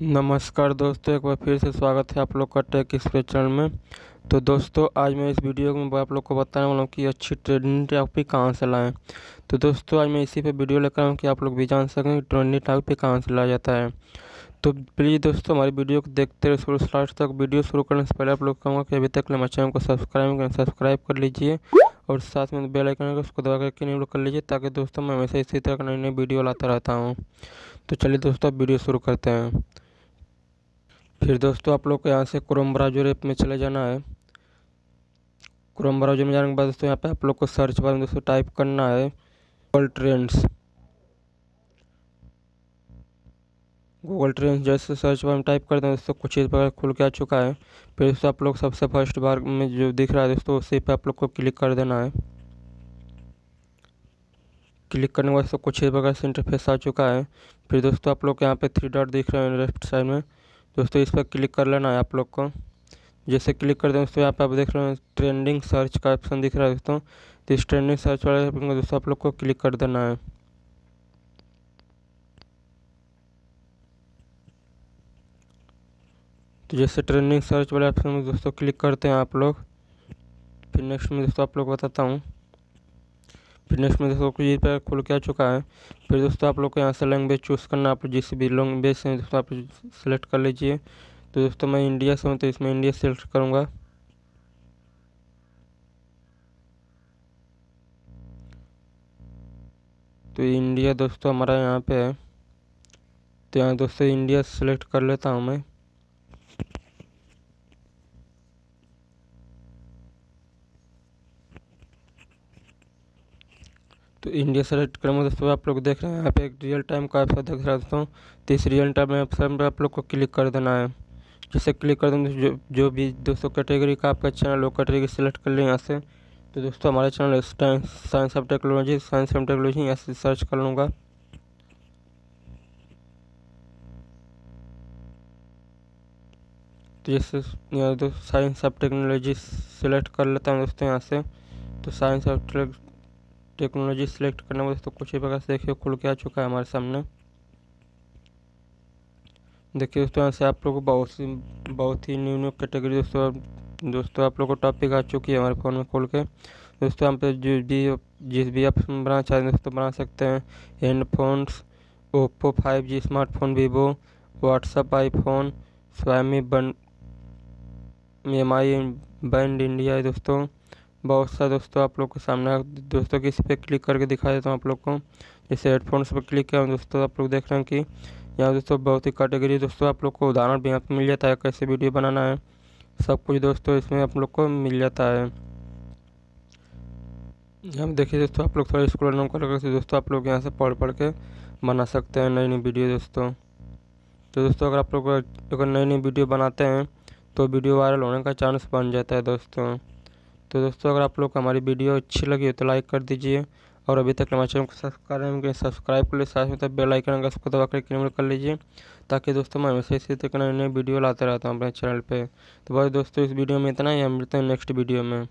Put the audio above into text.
नमस्कार दोस्तों, एक बार फिर से स्वागत है आप लोग का टेक एक्सप्रेस चैनल में। तो दोस्तों, आज मैं इस वीडियो में आप लोग को बताने वाला हूँ कि अच्छी ट्रेंडिंग टॉपिक कहाँ से लाएँ। तो दोस्तों, आज मैं इसी पे वीडियो लेकर आऊँ कि आप लोग भी जान सकें कि ट्रेंडिंग टॉपिक कहाँ से लाया जाता है। तो प्लीज़ दोस्तों, हमारी वीडियो को देखते रहे शुरू लास्ट तक। वीडियो शुरू करने से पहले आप लोग कहूँगा कि अभी तक हमारे चैनल को सब्सक्राइब करें सब्सक्राइब कर लीजिए और साथ में बेल आइकन उसको दबा करके इनेबल कर लीजिए ताकि दोस्तों मैं हमेशा इसी तरह का नई नई वीडियो लाता रहता हूँ। तो चलिए दोस्तों वीडियो शुरू करते हैं। फिर दोस्तों आप लोग को यहाँ से क्रोम ब्राउज़र ऐप में चले जाना है। क्रोम ब्राउज़र में जाने के बाद दोस्तों यहाँ पे आप लोग को सर्च बार में दोस्तों टाइप करना है। गूगल ट्रेंड्स गूगल ट्रेंड्स जैसे सर्च बार में टाइप करते हैं दोस्तों, कुछ इस प्रकार खुल के आ चुका है। फिर दोस्तों आप लोग सबसे फ़र्स्ट बार में जो दिख रहा है दोस्तों, उसी पर आप लोग को क्लिक कर देना है। क्लिक करने के बाद दोस्तों कुछ इस प्रकार से इंटरफेस आ चुका है। फिर दोस्तों आप लोग यहाँ पे थ्री डॉट दिख रहे हैं लेफ़्ट साइड में। दोस्तों, इस पर क्लिक कर लेना है आप लोग को। जैसे क्लिक कर दें, दोस्तों, यहाँ पे आप देख रहे हैं ट्रेंडिंग सर्च का ऑप्शन दिख रहा है, दोस्तों। तो इस ट्रेंडिंग सर्च वाले ऑप्शन को दोस्तों, आप लोग को क्लिक कर देना है। तो जैसे ट्रेंडिंग सर्च वाले ऑप्शन में, दोस्तों, क्लिक करते हैं आप लोग। फिर नेक्स्ट में, दोस्तों, आप लोग बताता हूँ। फिर नेक्स्ट में दोस्तों ये पर खुल के आ चुका है। फिर दोस्तों आप लोग को यहाँ से लैंग्वेज चूज़ करना आप जिस भी लैंग्वेज से दोस्तों आप सेलेक्ट कर लीजिए। तो दोस्तों मैं इंडिया से हूँ तो इसमें इंडिया सेलेक्ट करूँगा। तो इंडिया दोस्तों हमारा यहाँ पे है। तो यहाँ दोस्तों इंडिया सेलेक्ट कर लेता हूँ मैं। तो इंडिया सेलेक्ट करेंगे दोस्तों आप लोग देख रहे हैं। यहाँ पे एक रियल टाइम का ऑप्शन देख रहा दोस्तों। तो इस रियल टाइम ऑप्शन पर आप लोग को क्लिक कर देना है। जैसे क्लिक कर देंगे, जो जो भी दोस्तों कैटेगरी का आपका चैनल हो कैटेगरी सेलेक्ट कर लें यहाँ से। तो दोस्तों, हमारा channel science of technology science and technology यहाँ से सर्च कर लूँगा। तो जैसे यहाँ साइंस ऑफ़ टेक्नोलॉजी सेलेक्ट कर लेता हूँ दोस्तों यहाँ से। तो साइंस ऑफ़ टेक्नोलॉजी सेलेक्ट करने में दोस्तों कुछ ही प्रकार से देखिए खुल के आ चुका है हमारे सामने। देखिए दोस्तों, यहाँ से आप लोग को बहुत सी, बहुत ही न्यू न्यू कैटेगरी दोस्तों दोस्तों आप लोग को टॉपिक आ चुकी है हमारे फ़ोन में खोल के। दोस्तों, यहाँ पे जो भी, जिस भी आप बना चाहें दोस्तों, बना सकते हैं। Headphones Oppo five G smartphone Vivo WhatsApp iPhone स्वामी बन एम आई बैंड इंडिया है दोस्तों। बहुत सा दोस्तों, आप लोग के सामने दोस्तों किसी पे क्लिक करके दिखा देता हूँ आप लोग को। जैसे हेडफोन्स पर क्लिक किया, दोस्तों आप लोग देख रहे हैं कि यहाँ दोस्तों बहुत ही कैटेगरी दोस्तों, आप लोग को उदाहरण भी यहाँ पर मिल जाता है, कैसे वीडियो बनाना है। सब कुछ दोस्तों इसमें आप लोग को मिल जाता है। यहाँ देखिए दोस्तों, आप लोग थोड़ा स्कूल नाम कर दोस्तों आप लोग यहाँ से पढ़ पढ़ के बना सकते हैं नई नई वीडियो दोस्तों। तो दोस्तों, अगर आप लोग अगर नई नई वीडियो बनाते हैं तो वीडियो वायरल होने का चांस बन जाता है दोस्तों। तो दोस्तों, अगर आप लोग को हमारी वीडियो अच्छी लगी हो तो लाइक कर दीजिए और अभी तक हमारे चैनल को सब्सक्राइब सब्सक्राइब कर लीजिए। साथ में बेल आइकन का उसको दबा कर क्लिक कर लीजिए ताकि दोस्तों मैं हमेशा इसी तरह नए वीडियो लाते रहता हूँ अपने चैनल पर तो बस दोस्तों, इस वीडियो में इतना ही। हम मिलते हैं नेक्स्ट वीडियो में।